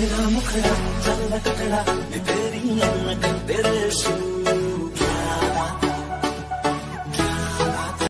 तेरा मुखड़ा चल कटड़ा तेरी तेरे